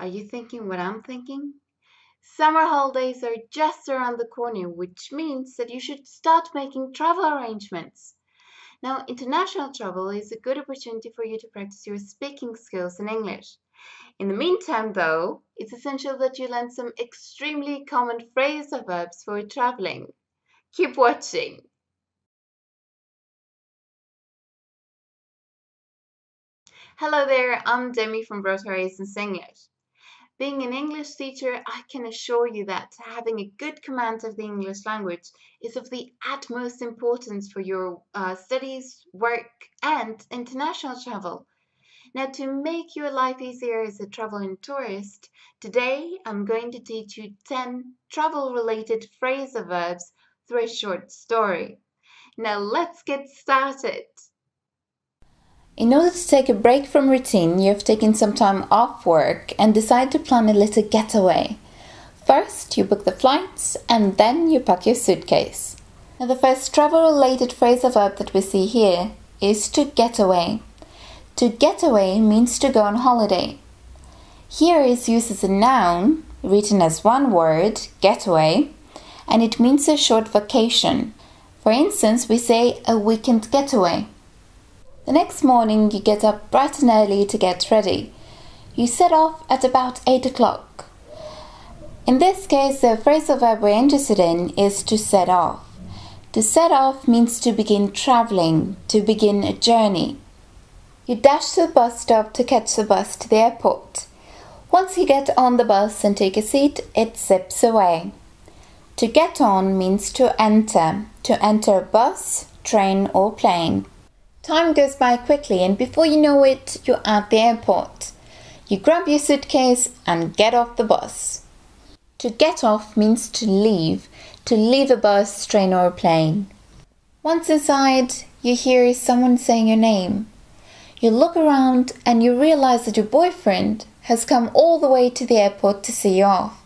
Are you thinking what I'm thinking? Summer holidays are just around the corner, which means that you should start making travel arrangements. Now, international travel is a good opportunity for you to practice your speaking skills in English. In the meantime, though, it's essential that you learn some extremely common phrases phrasal verbs for traveling. Keep watching! Hello there, I'm Demi from Broad Horizons English. Being an English teacher, I can assure you that having a good command of the English language is of the utmost importance for your uh, studies, work, and international travel. Now, to make your life easier as a traveling tourist, today I'm going to teach you 10 travel related phrasal verbs through a short story. Now, let's get started. In order to take a break from routine, you have taken some time off work and decide to plan a little getaway. First, you book the flights and then you pack your suitcase. Now, the first travel related phrasal verb that we see here is to get away. To get away means to go on holiday. Here is used as a noun, written as one word, getaway, and it means a short vacation. For instance, we say a weekend getaway. The next morning, you get up bright and early to get ready. You set off at about 8 o'clock. In this case, the phrasal verb we're interested in is to set off. To set off means to begin traveling, to begin a journey. You dash to the bus stop to catch the bus to the airport. Once you get on the bus and take a seat, it zips away. To get on means to enter, to enter a bus, train, or plane. Time goes by quickly, and before you know it, you're at the airport. You grab your suitcase and get off the bus. To get off means to leave, to leave a bus, train, or plane. Once inside, you hear someone saying your name. You look around and you realize that your boyfriend has come all the way to the airport to see you off.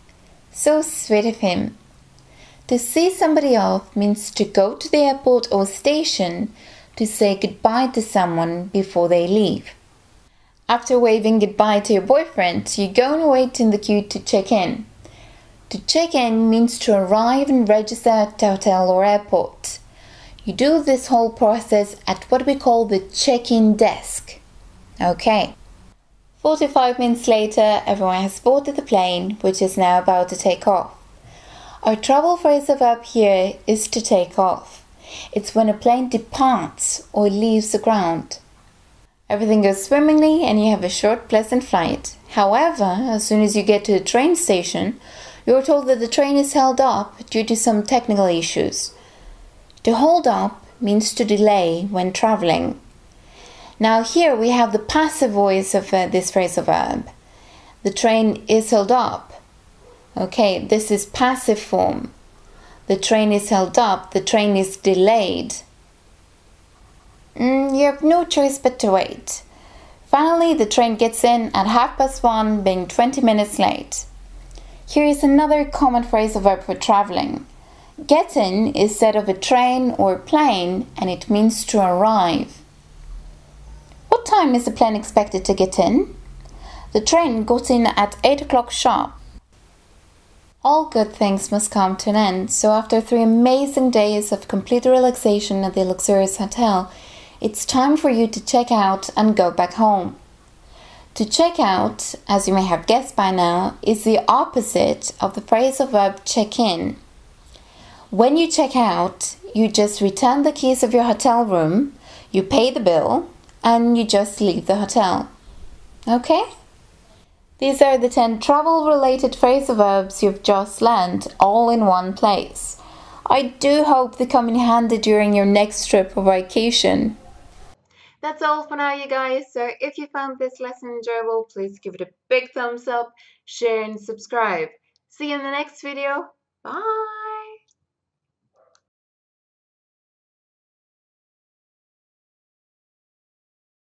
So sweet of him. To see somebody off means to go to the airport or station to say goodbye to someone before they leave. After waving goodbye to your boyfriend, you go and wait in the queue to check in. To check in means to arrive and register at a hotel or airport. You do this whole process at what we call the check in desk. Okay. 45 minutes later, everyone has boarded the plane, which is now about to take off. Our travel phrasal verb here is to take off. It's when a plane departs or leaves the ground. Everything goes swimmingly and you have a short, pleasant flight. However, as soon as you get to the train station, you're told that the train is held up due to some technical issues. To hold up means to delay when traveling. Now, here we have the passive voice of uh, this phrasal verb. The train is held up. Okay, this is passive form. The train is held up, the train is delayed. Mm, you have no choice but to wait. Finally, the train gets in at half past one, being 20 minutes late. Here is another common phrasal verb for traveling. Get in is said of a train or plane and it means to arrive. What time is the plane expected to get in? The train got in at 8 o'clock sharp. All good things must come to an end, so after three amazing days of complete relaxation at the luxurious hotel, it's time for you to check out and go back home. To check out, as you may have guessed by now, is the opposite of the phrasal verb check in. When you check out, you just return the keys of your hotel room, you pay the bill, and you just leave the hotel. Okay? These are the 10 travel related phrasal verbs you've just learned all in one place. I do hope they come in handy during your next trip or vacation. That's all for now, you guys. So if you found this lesson enjoyable, please give it a big thumbs up, share, and subscribe. See you in the next video. Bye!